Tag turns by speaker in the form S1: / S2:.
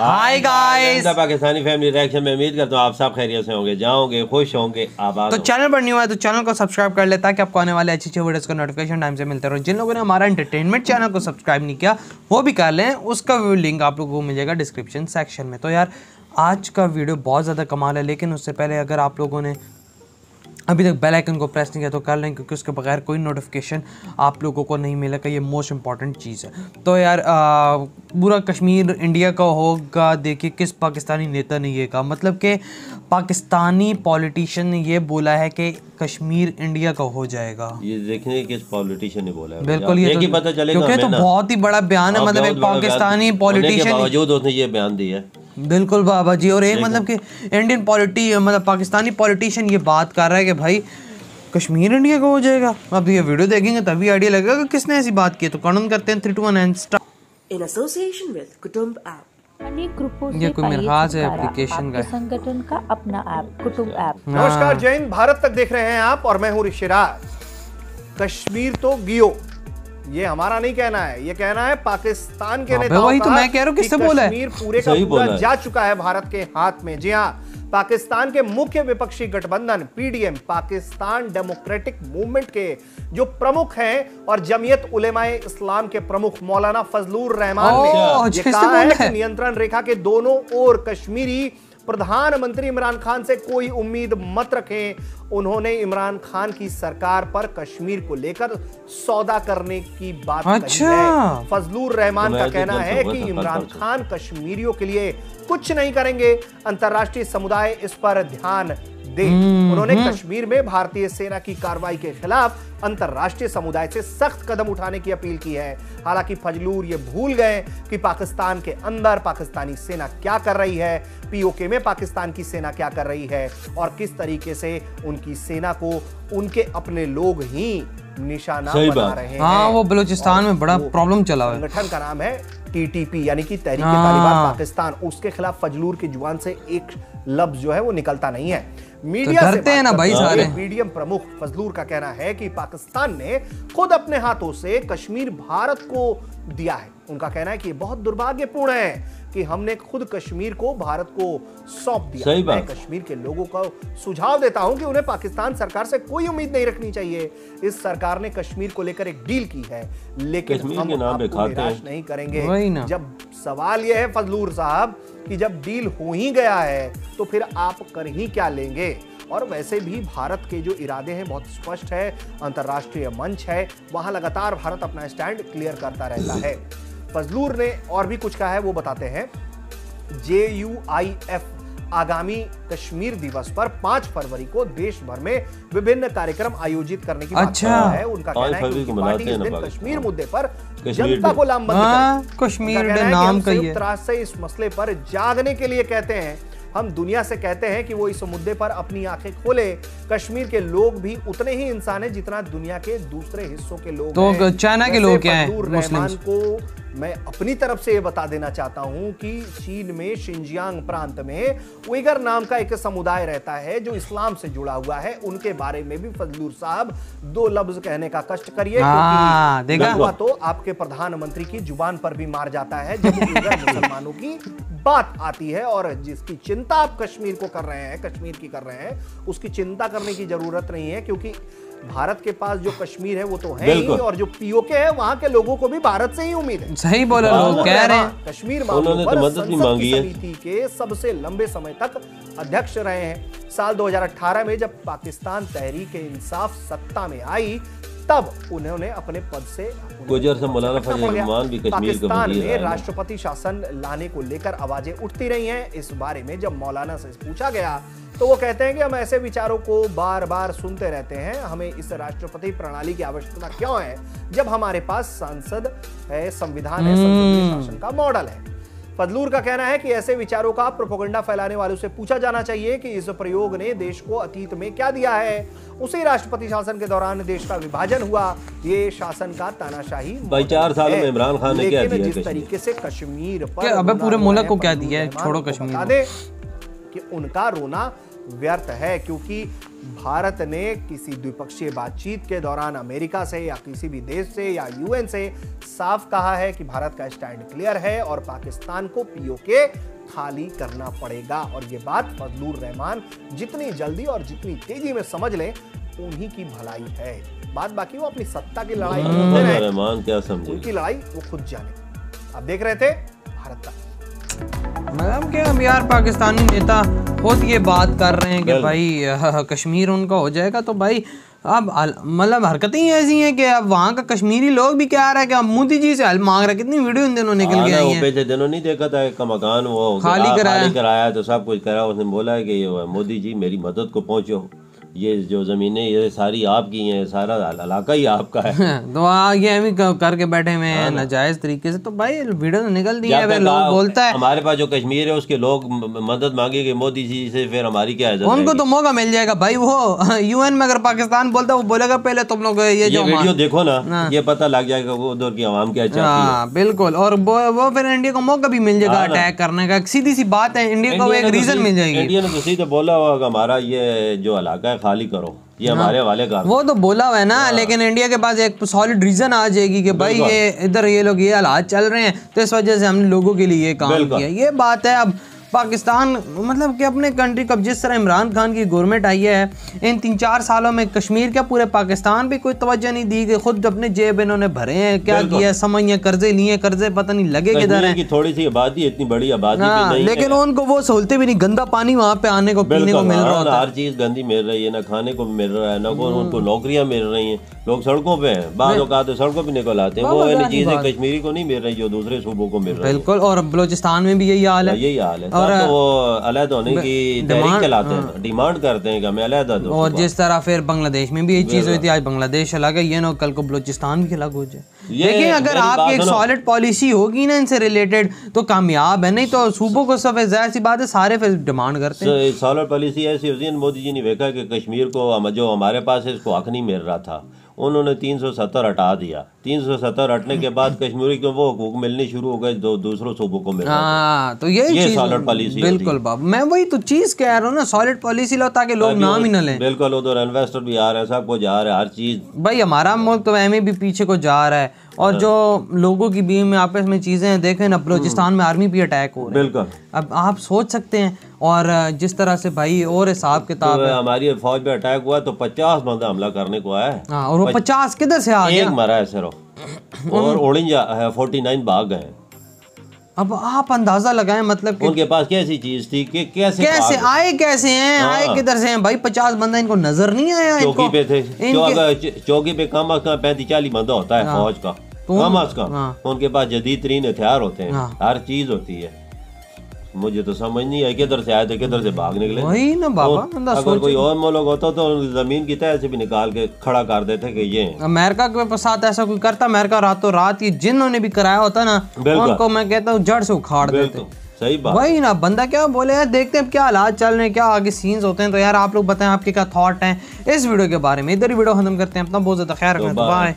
S1: Hi guys
S2: Pakistani family reaction में उम्मीद करता हूँ आप सब खैरियत से होंगे जाओगे खुश होंगे आबाद
S1: तो चैनल पर न्यू है तो चैनल को सब्सक्राइब कर ले कि आपको आने वाले अच्छे अच्छे वीडियोस का नोटिफिकेशन टाइम से मिलते रहो। जिन लोगों ने हमारा एंटरटेनमेंट चैनल को सब्सक्राइब नहीं किया वो भी कर लें। उसका लिंक आप लोगों को मिल जाएगा डिस्क्रिप्शन सेक्शन में। तो यार आज का वीडियो बहुत ज़्यादा कमाल है लेकिन उससे पहले अगर आप लोगों ने अभी तक बेल आइकन को प्रेस नहीं किया तो कर लें क्योंकि उसके बगैर कोई नोटिफिकेशन आप लोगों को नहीं मिलेगा ये मोस्ट इंपॉर्टेंट चीज़ है। तो यार पूरा कश्मीर इंडिया का होगा देखिए किस पाकिस्तानी नेता ने ये कहा। मतलब कि पाकिस्तानी पॉलिटिशियन ने ये बोला है कि कश्मीर इंडिया का हो जाएगा।
S2: ये देखने किस पॉलिटिशियन ने बोला है।
S1: बिल्कुल ये तो
S2: पता चलेगा
S1: क्योंकि तो बहुत ही बड़ा बयान है
S2: हाँ,
S1: मतलब एक पाकिस्तानी पॉलिटिशियन
S2: बावजूद उसने ये बयान दिया है।
S1: बिल्कुल बाबा जी और एक मतलब कि इंडियन पॉलिटी मतलब पाकिस्तानी पॉलिटिशियन ये बात कर रहा है कि भाई कश्मीर इंडिया का हो जाएगा? अब ये वीडियो देखेंगे तभी आइडिया लगेगा कि किसने ऐसी बात की तो कानून करते हैं three two one and start
S3: in association with Kutumb app.
S4: अनेक ग्रुपों
S1: ये
S4: से
S1: कोई मेरे
S4: पाइए
S1: ख्याल से
S4: छुटकारा।
S1: application का
S4: संगठन का अपना ऐप कुटुंब ऐप
S5: नमस्कार जैन भारत तक देख रहे हैं आप और मैं हूँ ऋषिराज। कश्मीर तो गियो। ये हमारा नहीं कहना है ये कहना है पाकिस्तान के
S1: अबे
S5: नेताओं
S1: वही तो मैं कह रहा हूँ, किससे बोला है?
S5: पूरे का पूरा जा चुका है भारत के हाथ में। जी हाँ पाकिस्तान के मुख्य विपक्षी गठबंधन पीडीएम पाकिस्तान डेमोक्रेटिक मूवमेंट के जो प्रमुख हैं और जमीयत उलेमाए इस्लाम के प्रमुख मौलाना फजलुर रहमान ने। कहा है कि नियंत्रण रेखा के दोनों ओर कश्मीरी प्रधानमंत्री इमरान खान से कोई उम्मीद मत रखें। उन्होंने इमरान खान की सरकार पर कश्मीर को लेकर सौदा करने की बात कही
S1: अच्छा।
S5: है। फजलुर रहमान का कहना है कि इमरान खान कश्मीरियों के लिए कुछ नहीं करेंगे। अंतर्राष्ट्रीय समुदाय इस पर ध्यान दे। उन्होंने कश्मीर में भारतीय सेना की कार्रवाई के खिलाफ अंतर्राष्ट्रीय समुदाय से सख्त कदम उठाने की अपील की है। हालाँकि फजलूर ये भूल गए कि पाकिस्तान के अंदर पाकिस्तानी सेना क्या कर रही है पीओके में पाकिस्तान की सेना क्या कर रही है और किस तरीके से उनकी सेना को उनके अपने लोग ही निशाना बना रहे हैं
S1: हाँ वो बलूचिस्तान में बड़ा प्रॉब्लम चला हुआ है।
S5: संगठन का नाम है टीटीपी यानी कि तहरीक
S1: हाँ।
S5: तालिबान पाकिस्तान। उसके खिलाफ फजलूर की ज़ुबान से एक लफ्ज जो है वो निकलता नहीं है। मीडिया से
S1: डरते हैं ना भाई सारे।
S5: पीडीएम प्रमुख फजलूर का कहना है कि पाकिस्तान ने खुद अपने हाथों से कश्मीर भारत को दिया है। उनका कहना है कि बहुत दुर्भाग्यपूर्ण है। कि हमने खुद कश्मीर को भारत को सौंप दिया।
S2: सही
S5: मैं कश्मीर के लोगों को सुझाव देता हूँ कि उन्हें पाकिस्तान सरकार से कोई उम्मीद नहीं रखनी चाहिए। इस सरकार ने कश्मीर को लेकर एक डील की है लेकिन हम
S2: के नाम पे
S5: आपको
S2: खाते
S5: निराश
S2: हैं।
S5: नहीं करेंगे। जब सवाल यह है फजलूर साहब कि जब डील हो ही गया है तो फिर आप कर ही क्या लेंगे? और वैसे भी भारत के जो इरादे हैं बहुत स्पष्ट है अंतर्राष्ट्रीय मंच है वहाँ लगातार भारत अपना स्टैंड क्लियर करता रहता है। फजलूर ने और भी कुछ कहा है वो बताते हैं। जे यू आई एफ़ आगामी कश्मीर दिवस पर 5 फरवरी को देश भर में विभिन्न कार्यक्रम आयोजित करने की
S1: अच्छा।
S5: है। उनका कहना है कि पार्टी इस दिन कश्मीर मुद्दे पर जनता को लामबंद
S1: हाँ, कश्मीर
S5: है
S1: नाम का
S5: संयुक्त राष्ट्र से इस मसले पर जागने के लिए कहते हैं। हम दुनिया से कहते हैं कि वो इस मुद्दे पर अपनी आँखें खोले। कश्मीर के लोग भी उतने ही इंसान हैं जितना दुनिया के दूसरे हिस्सों के लोग
S1: तो चाइना के लोग क्या हैं?
S5: रहमान को मैं अपनी तरफ़ से ये बता देना चाहता हूँ कि चीन में शिंजियांग प्रांत में उइगर नाम का एक समुदाय रहता है जो इस्लाम से जुड़ा हुआ है उनके बारे में भी फजलूर साहब दो लफ्ज कहने का कष्ट करिए
S1: हाँ,
S5: क्योंकि
S1: देखा?
S5: तो आपके प्रधानमंत्री की ज़ुबान पर भी मार जाता है जब मुसलमानों की बात आती है और जिसकी चिंता आप कश्मीर को कर रहे हैं कश्मीर की कर रहे हैं उसकी चिंता करने की ज़रूरत नहीं है क्योंकि भारत के पास जो कश्मीर है वो तो है ही और जो पीओके है वहाँ के लोगों को भी भारत से ही उम्मीद है।
S1: सही बोला लोग कह रहे हैं।
S5: कश्मीर मामले
S2: तो
S5: पर संसद की समिति के सबसे लंबे समय तक अध्यक्ष रहे हैं। साल 2018 में जब पाकिस्तान तहरीक इंसाफ सत्ता में आई तब उन्होंने अपने पद से
S2: गुजर से मौलाना फजल भी कश्मीर के
S5: पाकिस्तान में राष्ट्रपति शासन लाने को लेकर आवाज़ें उठती रही हैं। इस बारे में जब मौलाना से पूछा गया तो वो कहते हैं कि हम ऐसे विचारों को बार बार सुनते रहते हैं। हमें इस राष्ट्रपति प्रणाली की आवश्यकता क्यों है? जब हमारे पास सांसद है संविधान है संसदीय शासन का मॉडल है। फजलूर का कहना है कि ऐसे विचारों का प्रोपोगंडा फैलाने वालों से पूछा जाना चाहिए कि इस प्रयोग ने देश को अतीत में क्या दिया है उसी राष्ट्रपति शासन के दौरान देश का विभाजन हुआ ये शासन का तानाशाही
S2: भाई, चार साल में इमरान खान ने क्या दिया
S5: जिस तरीके से कश्मीर पर
S1: क्या, अबे पूरे मुल्क को क्या दिया है? छोड़ो कश्मीर
S5: बता।
S1: कि
S5: उनका रोना व्यर्थ है क्योंकि भारत ने किसी द्विपक्षीय बातचीत के दौरान अमेरिका से या किसी भी देश से या यूएन से साफ़ कहा है कि भारत का स्टैंड क्लियर है और पाकिस्तान को पीओके खाली करना पड़ेगा। और ये बात फजलूर रहमान जितनी जल्दी और जितनी तेज़ी में समझ लें उन्हीं की भलाई है। बात बाकी वो अपनी सत्ता की लड़ाई।
S2: रहमान क्या समझे?
S5: उनकी लड़ाई वो खुद जाने। आप देख रहे थे भारत तक
S1: मतलब कि अब यार पाकिस्तानी नेता खुद ये बात कर रहे हैं कि भाई कश्मीर उनका हो जाएगा तो भाई अब मतलब हरकतें ही ऐसी हैं कि अब वहाँ का कश्मीरी लोग भी क्या आ रहा है कि अब मोदी जी से हल मांग रहे हैं। कितनी वीडियो इन दिनों निकल गया
S2: हाँ
S1: हैं।
S2: पिछले दिनों नहीं देखा था का मकान वो
S1: खाली कराया।
S2: खाली कराया तो सब कुछ करा उसने बोला है कि ये मोदी जी मेरी मदद को पहुंचो। ये जो जमीनें ये सारी आपकी हैं सारा इलाका ही आपका है।
S1: तो आ, ये करके बैठे हुए हैं नाजायज तरीके से। तो भाई वीडियो तो निकल दी है लोग बोलता है।
S2: हमारे पास जो कश्मीर है उसके लोग मदद मांगेंगे मोदी जी से फिर हमारी क्या इज़्ज़त
S1: उनको तो मौका मिल जाएगा। भाई वो यूएन में अगर पाकिस्तान बोलता है वो बोलेगा पहले तुम लोग ये जो
S2: वीडियो देखो ना ये पता लग जाएगा वो उधर की आवाम क्या चाहती है।
S1: हाँ बिल्कुल। और वो फिर इंडिया को मौका भी मिल जाएगा अटैक करने का। सीधी सी बात है इंडिया को एक
S2: तो
S1: रीजन मिल जाएगी।
S2: इंडिया ने तो सीधे बोला कि हमारा ये जो इलाका है खाली करो। ये
S1: हाँ।
S2: हमारे वाले का
S1: वो तो बोला हुआ है ना
S2: हाँ।
S1: लेकिन इंडिया के पास एक सॉलिड रीजन आ जाएगी कि भाई ये इधर ये लोग ये हालात चल रहे हैं तो इस वजह से हमने लोगों के लिए ये काम किया। ये बात है अब पाकिस्तान मतलब कि अपने कंट्री को जिस तरह इमरान खान की गवर्नमेंट आई है इन तीन चार सालों में कश्मीर क्या पूरे पाकिस्तान भी कोई तवज्जो नहीं दी? गई खुद अपने जेब इन्होंने भरे हैं क्या। किया समझ ये कर्जे लिए कर्जे पता नहीं लगे किधर हैं।
S2: की थोड़ी सी आबादी इतनी बड़ी आबादी
S1: हाँ, लेकिन उनको वो सहूलतें भी नहीं गंदा पानी वहाँ पे आने को पीने को मिल रहा
S2: हाँ,
S1: होता है
S2: हर चीज़ गंदी मिल रही है ना खाने को मिल रहा है ना को उनको नौकरियाँ मिल रही हैं लोग सड़कों पे हैं बाद तो सड़कों पे निकल आते हैं वो वाली चीज़ें कश्मीरी को नहीं मिल रही जो दूसरे सूबों को मिल रही है।
S1: बिल्कुल और बलोचिस्तान में भी यही हाल है
S2: यही हाल है।
S1: और-
S2: तो वो अलग होने की तहरीक
S1: डिमांड-
S2: चलाते हैं। डिमांड करते हैं कि हमें अलग दो
S1: और जिस तरह फिर बांग्लादेश में भी यही चीज़ हुई थी आज बांग्लादेश अलग है ये ना कल को बलूचिस्तान भी अलग हो जाए लेकिन अगर आपकी एक सॉलिड पॉलिसी होगी ना इनसे रिलेटेड तो कामयाब है नहीं तो सूबों को सब ज़ाहिर सी बात है सारे फिर डिमांड करते हैं।
S2: सॉलर पॉलिसी ऐसी होती है मोदी जी ने देखा कि कश्मीर को जो हमारे पास है इसको हक नहीं मिल रहा था। उन्होंने 370 हटा दिया। 370 हटने के बाद कश्मीरी को वो हकूक मिलने शुरू हो गए जो दूसरों सूबों को मिल
S1: हाँ तो
S2: ये
S1: चीज़
S2: solid policy होती
S1: बिल्कुल बाब मैं वही तो चीज़ कह रहा हूँ ना सॉलिड पॉलिसी लो ताकि लोग नाम ही ना लें।
S2: बिल्कुल उधर इन्वेस्टर भी आ रहे हैं सब कुछ आ रहा है हर चीज़।
S1: भाई हमारा मुल्क तो एम भी पीछे को जा रहा है। और जो लोगों की बीच में आपस में चीज़ें हैं देखें ना बलूचिस्तान में आर्मी भी अटैक हो रहे हैं।
S2: बिल्कुल।
S1: अब आप सोच सकते हैं और जिस तरह से भाई और हिसाब किताब
S2: तो हमारी फौज पे अटैक हुआ तो पचास बंदा हमला करने को आया है।
S1: हाँ और वो पच... पचास किधर से आ
S2: एक मरा है सिर्फ़ और ओडिंजा है फोर्टी नाइन भाग गए
S1: अब आप अंदाज़ा लगाएँ मतलब कि
S2: उनके पास कैसी चीज़ थी? कि कैसे
S1: कैसे आए कैसे हैं? हाँ। आए
S2: हाँ।
S1: किधर से हैं? भाई पचास बंदा इनको नज़र नहीं आया इनको?
S2: चौकी पे थे।
S1: इनके-
S2: जो अगर चौकी पे कम अज कम पैंतीस चालीस बंदा होता है फौज का। कम अज कम।
S1: हाँ।
S2: उनके पास जदीद तरीन हथियार होते हैं।
S1: हाँ।
S2: हर चीज़ होती है। मुझे तो समझ नहीं आई किधर से आए थे किधर से भाग निकले
S1: वही ना बाबा बंदा
S2: अगर कोई और मुल्क होता तो ज़मीन की तह से भी निकाल के खड़ा कर देते कि ये।
S1: अमेरिका के साथ ऐसा कोई करता अमेरिका रातों रात ये जिन्होंने भी कराया होता ना उनको मैं कहता हूँ जड़ से उखाड़ देते।
S2: सही बात।
S1: वही ना बंदा क्या बोले यार देखते हैं क्या हालात चल रहे हैं क्या आगे सीन्स होते हैं। तो यार आप लोग बताएँ आपके क्या थॉट हैं? इस वीडियो के बारे में इधर ही वीडियो खत्म करते हैं अपना बहुत ज़्यादा ख्याल रखना. बाय